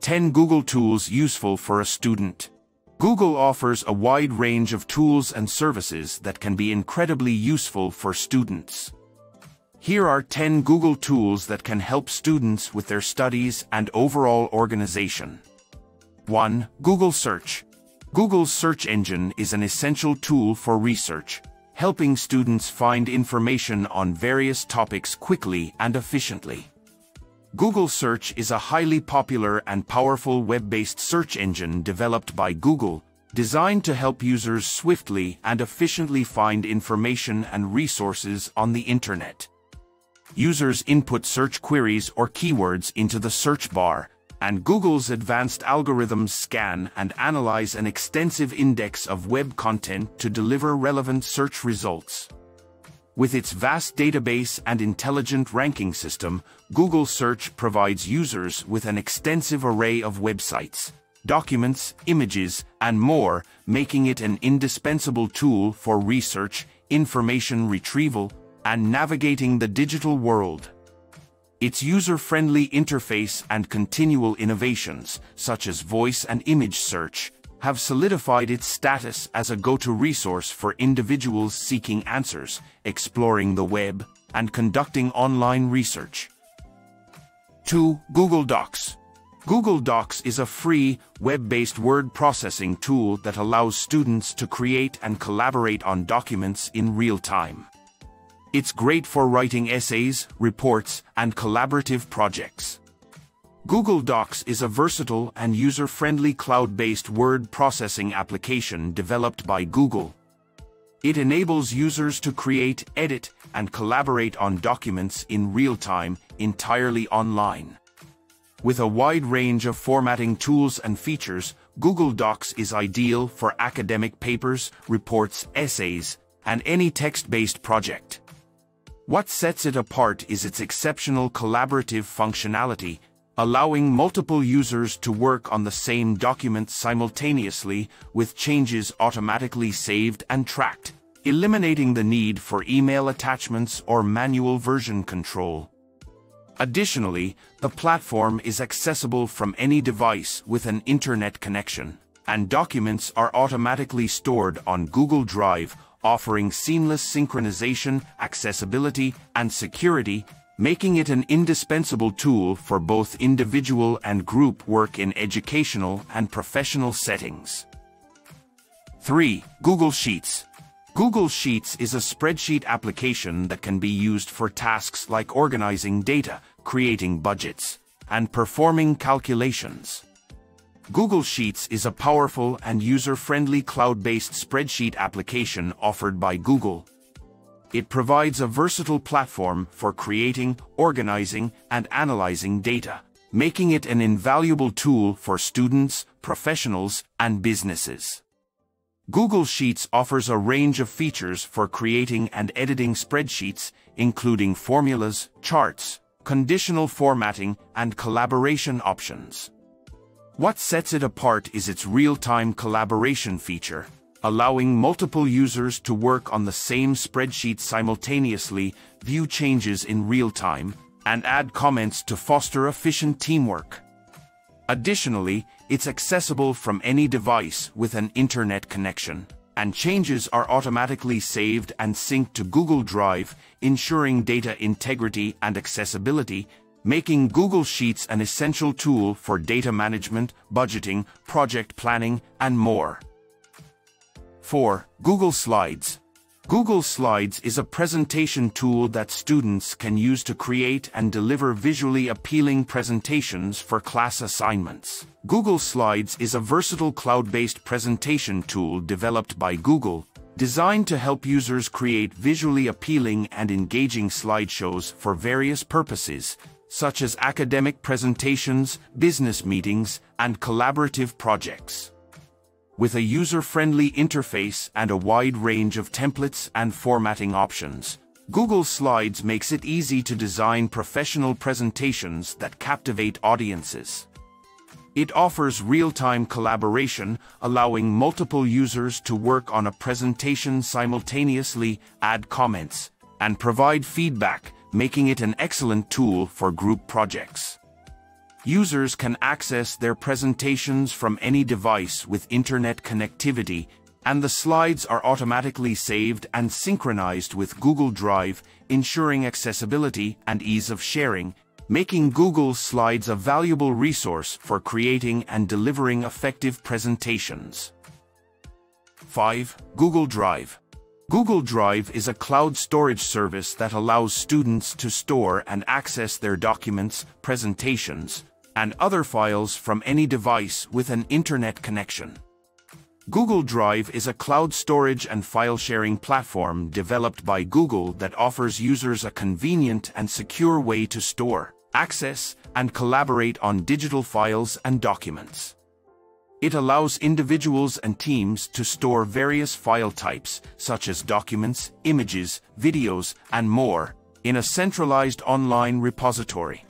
10 Google Tools Useful for a Student Google offers a wide range of tools and services that can be incredibly useful for students. Here are 10 Google tools that can help students with their studies and overall organization. 1. Google Search. Google's search engine is an essential tool for research, helping students find information on various topics quickly and efficiently. Google Search is a highly popular and powerful web-based search engine developed by Google, designed to help users swiftly and efficiently find information and resources on the internet. Users input search queries or keywords into the search bar, and Google's advanced algorithms scan and analyze an extensive index of web content to deliver relevant search results. With its vast database and intelligent ranking system, Google Search provides users with an extensive array of websites, documents, images, and more, making it an indispensable tool for research, information retrieval, and navigating the digital world. Its user-friendly interface and continual innovations, such as voice and image search, have solidified its status as a go-to resource for individuals seeking answers, exploring the web, and conducting online research. 2. Google Docs Google Docs is a free, web-based word processing tool that allows students to create and collaborate on documents in real time. It's great for writing essays, reports, and collaborative projects. Google Docs is a versatile and user-friendly cloud-based word processing application developed by Google. It enables users to create, edit, and collaborate on documents in real time, entirely online. With a wide range of formatting tools and features, Google Docs is ideal for academic papers, reports, essays, and any text-based project. What sets it apart is its exceptional collaborative functionality allowing multiple users to work on the same document simultaneously with changes automatically saved and tracked, eliminating the need for email attachments or manual version control. Additionally, the platform is accessible from any device with an internet connection, and documents are automatically stored on Google Drive, offering seamless synchronization, accessibility, and security making it an indispensable tool for both individual and group work in educational and professional settings. 3. Google Sheets. Google Sheets is a spreadsheet application that can be used for tasks like organizing data, creating budgets, and performing calculations. Google Sheets is a powerful and user-friendly cloud-based spreadsheet application offered by Google, it provides a versatile platform for creating, organizing, and analyzing data, making it an invaluable tool for students, professionals, and businesses. Google Sheets offers a range of features for creating and editing spreadsheets, including formulas, charts, conditional formatting, and collaboration options. What sets it apart is its real-time collaboration feature, allowing multiple users to work on the same spreadsheet simultaneously, view changes in real time, and add comments to foster efficient teamwork. Additionally, it's accessible from any device with an internet connection, and changes are automatically saved and synced to Google Drive, ensuring data integrity and accessibility, making Google Sheets an essential tool for data management, budgeting, project planning, and more. 4. Google Slides. Google Slides is a presentation tool that students can use to create and deliver visually appealing presentations for class assignments. Google Slides is a versatile cloud-based presentation tool developed by Google, designed to help users create visually appealing and engaging slideshows for various purposes, such as academic presentations, business meetings, and collaborative projects. With a user-friendly interface and a wide range of templates and formatting options, Google Slides makes it easy to design professional presentations that captivate audiences. It offers real-time collaboration, allowing multiple users to work on a presentation simultaneously, add comments, and provide feedback, making it an excellent tool for group projects. Users can access their presentations from any device with internet connectivity, and the slides are automatically saved and synchronized with Google Drive, ensuring accessibility and ease of sharing, making Google Slides a valuable resource for creating and delivering effective presentations. 5. Google Drive. Google Drive is a cloud storage service that allows students to store and access their documents, presentations, and other files from any device with an internet connection. Google Drive is a cloud storage and file sharing platform developed by Google that offers users a convenient and secure way to store, access, and collaborate on digital files and documents. It allows individuals and teams to store various file types, such as documents, images, videos, and more, in a centralized online repository.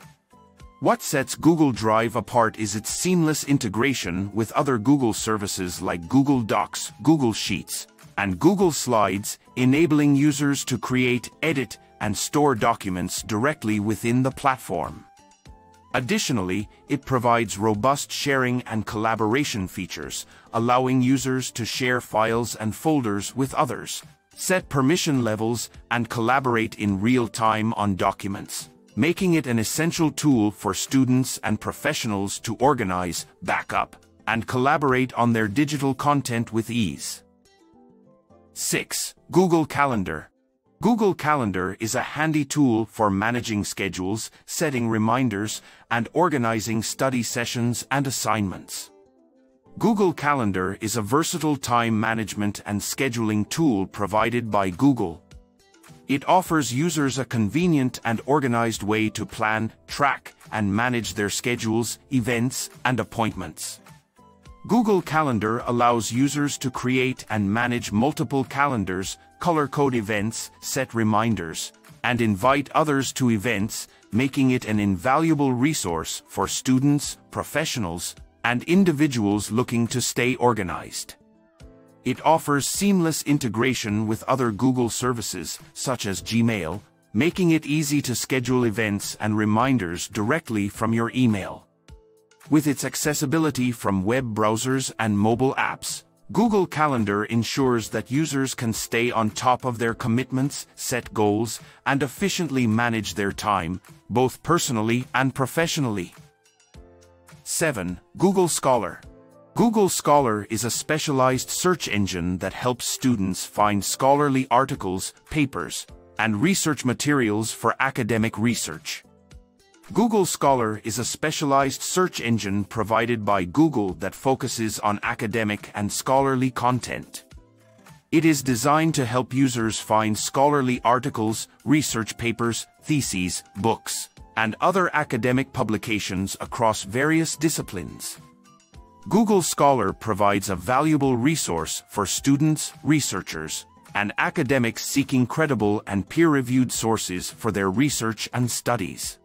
What sets Google Drive apart is its seamless integration with other Google services like Google Docs, Google Sheets, and Google Slides, enabling users to create, edit, and store documents directly within the platform. Additionally, it provides robust sharing and collaboration features, allowing users to share files and folders with others, set permission levels, and collaborate in real time on documents making it an essential tool for students and professionals to organize, backup, and collaborate on their digital content with ease. 6. Google Calendar. Google Calendar is a handy tool for managing schedules, setting reminders, and organizing study sessions and assignments. Google Calendar is a versatile time management and scheduling tool provided by Google, it offers users a convenient and organized way to plan, track, and manage their schedules, events, and appointments. Google Calendar allows users to create and manage multiple calendars, color-code events, set reminders, and invite others to events, making it an invaluable resource for students, professionals, and individuals looking to stay organized. It offers seamless integration with other Google services, such as Gmail, making it easy to schedule events and reminders directly from your email. With its accessibility from web browsers and mobile apps, Google Calendar ensures that users can stay on top of their commitments, set goals, and efficiently manage their time, both personally and professionally. 7. Google Scholar Google Scholar is a specialized search engine that helps students find scholarly articles, papers, and research materials for academic research. Google Scholar is a specialized search engine provided by Google that focuses on academic and scholarly content. It is designed to help users find scholarly articles, research papers, theses, books, and other academic publications across various disciplines. Google Scholar provides a valuable resource for students, researchers, and academics seeking credible and peer-reviewed sources for their research and studies.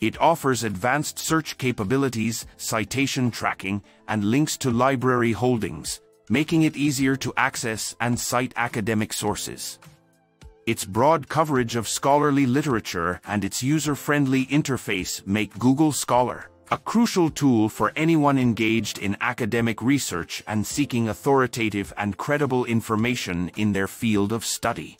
It offers advanced search capabilities, citation tracking, and links to library holdings, making it easier to access and cite academic sources. Its broad coverage of scholarly literature and its user-friendly interface make Google Scholar a crucial tool for anyone engaged in academic research and seeking authoritative and credible information in their field of study.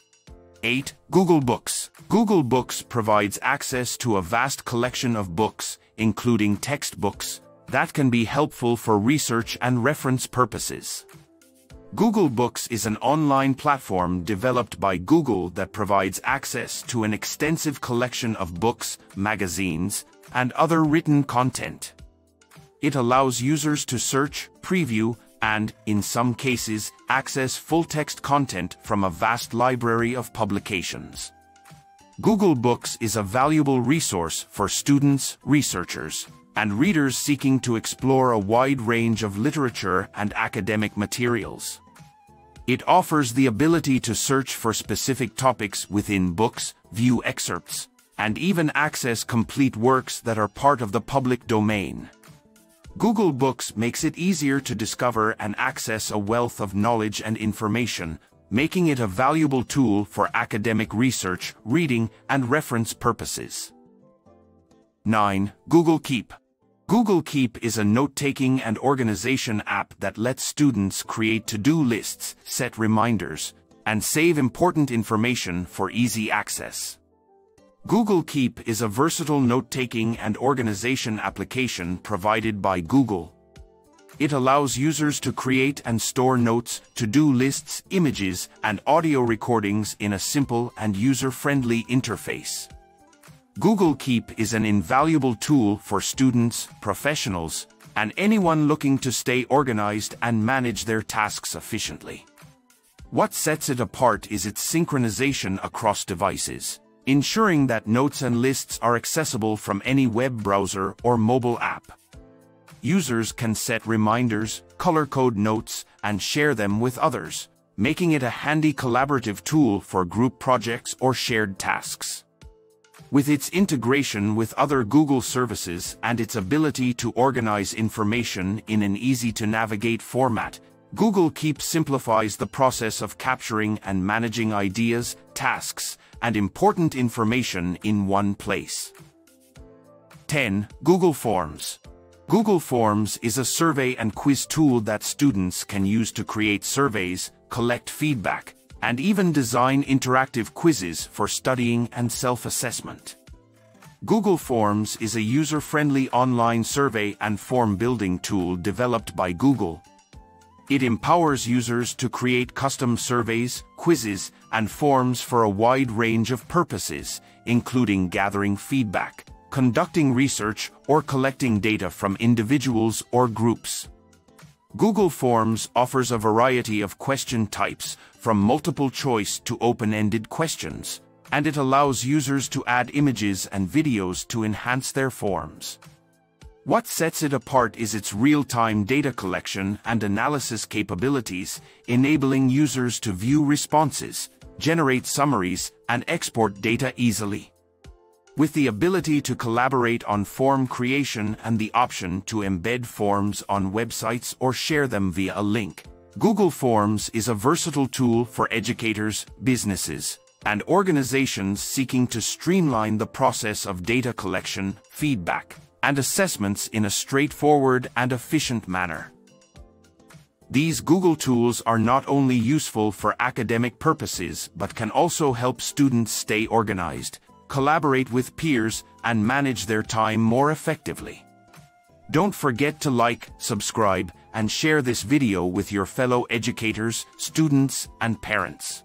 8. Google Books. Google Books provides access to a vast collection of books, including textbooks, that can be helpful for research and reference purposes. Google Books is an online platform developed by Google that provides access to an extensive collection of books, magazines, and other written content. It allows users to search, preview, and, in some cases, access full-text content from a vast library of publications. Google Books is a valuable resource for students, researchers, and readers seeking to explore a wide range of literature and academic materials. It offers the ability to search for specific topics within books, view excerpts, and even access complete works that are part of the public domain. Google Books makes it easier to discover and access a wealth of knowledge and information, making it a valuable tool for academic research, reading, and reference purposes. 9. Google Keep. Google Keep is a note-taking and organization app that lets students create to-do lists, set reminders, and save important information for easy access. Google Keep is a versatile note-taking and organization application provided by Google. It allows users to create and store notes, to-do lists, images, and audio recordings in a simple and user-friendly interface. Google Keep is an invaluable tool for students, professionals, and anyone looking to stay organized and manage their tasks efficiently. What sets it apart is its synchronization across devices ensuring that notes and lists are accessible from any web browser or mobile app. Users can set reminders, color-code notes, and share them with others, making it a handy collaborative tool for group projects or shared tasks. With its integration with other Google services and its ability to organize information in an easy-to-navigate format, Google Keep simplifies the process of capturing and managing ideas, tasks, and important information in one place. 10. Google Forms. Google Forms is a survey and quiz tool that students can use to create surveys, collect feedback, and even design interactive quizzes for studying and self-assessment. Google Forms is a user-friendly online survey and form-building tool developed by Google, it empowers users to create custom surveys, quizzes, and forms for a wide range of purposes, including gathering feedback, conducting research, or collecting data from individuals or groups. Google Forms offers a variety of question types, from multiple choice to open-ended questions, and it allows users to add images and videos to enhance their forms. What sets it apart is its real-time data collection and analysis capabilities, enabling users to view responses, generate summaries, and export data easily. With the ability to collaborate on form creation and the option to embed forms on websites or share them via a link, Google Forms is a versatile tool for educators, businesses, and organizations seeking to streamline the process of data collection, feedback, and assessments in a straightforward and efficient manner. These Google tools are not only useful for academic purposes but can also help students stay organized, collaborate with peers, and manage their time more effectively. Don't forget to like, subscribe, and share this video with your fellow educators, students, and parents.